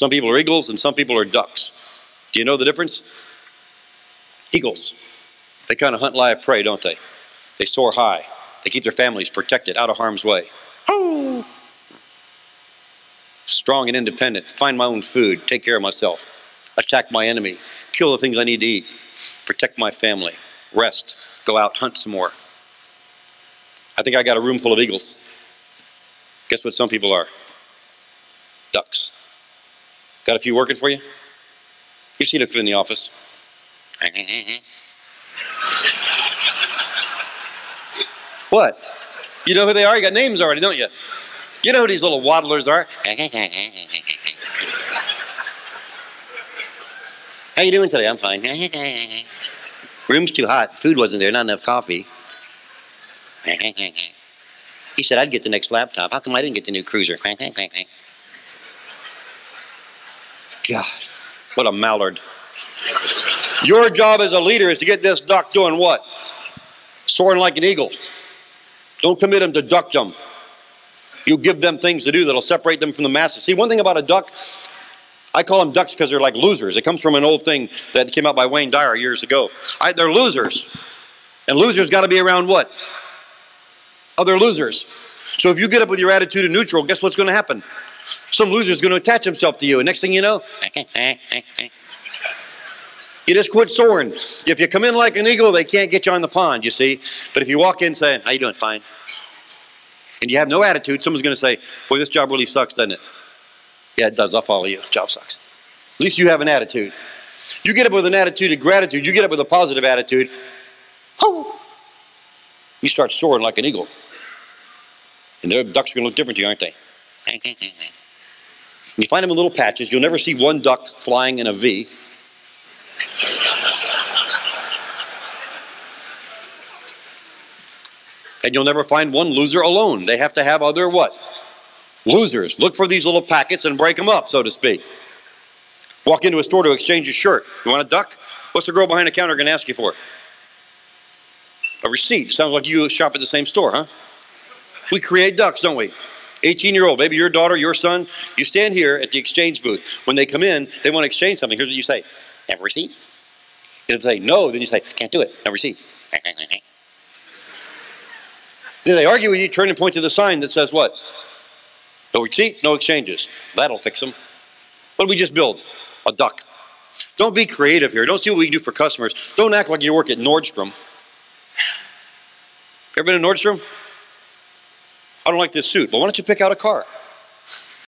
Some people are eagles and some people are ducks. Do you know the difference? Eagles, they kind of hunt live prey, don't they? They soar high. They keep their families protected, out of harm's way. Strong and independent, find my own food, take care of myself, attack my enemy, kill the things I need to eat, protect my family, rest, go out, hunt some more. I think I got a room full of eagles. Guess what some people are? Ducks. Got a few working for you? You see them in the office. what? You know who they are? You got names already, don't you? You know who these little waddlers are? How you doing today? I'm fine. Room's too hot. Food wasn't there. Not enough coffee. He said I'd get the next laptop. How come I didn't get the new cruiser? God, what a mallard. Your job as a leader is to get this duck doing what? Soaring like an eagle. Don't commit them to duckdom. You give them things to do that'll separate them from the masses. See, one thing about a duck, I call them ducks because they're like losers. It comes from an old thing that came out by Wayne Dyer years ago. I, they're losers. And losers got to be around what? Other losers. So if you get up with your attitude of neutral, guess what's going to happen? Some loser is going to attach himself to you. And next thing you know, you just quit soaring. If you come in like an eagle, they can't get you on the pond, you see. But if you walk in saying, how you doing? Fine. And you have no attitude, someone's going to say, boy, this job really sucks, doesn't it? Yeah, it does. I'll follow you. Job sucks. At least you have an attitude. You get up with an attitude of gratitude. You get up with a positive attitude. Oh, you start soaring like an eagle. And their ducks are going to look different to you, aren't they? You find them in little patches. You'll never see one duck flying in a V. And you'll never find one loser alone. They have to have other what? Losers. Look for these little packets and break them up, so to speak. Walk into a store to exchange a shirt. You want a duck? What's the girl behind the counter going to ask you for? A receipt. Sounds like you shop at the same store, huh? We create ducks, don't we? 18 year old, maybe your daughter, your son, you stand here at the exchange booth. When they come in, they want to exchange something. Here's what you say Have a receipt? And if they say no, then you say, Can't do it, no receipt. then they argue with you, turn and point to the sign that says what? No receipt, no exchanges. That'll fix them. What did we just build? A duck. Don't be creative here. Don't see what we can do for customers. Don't act like you work at Nordstrom. Ever been to Nordstrom? I don't like this suit. Well, why don't you pick out a car?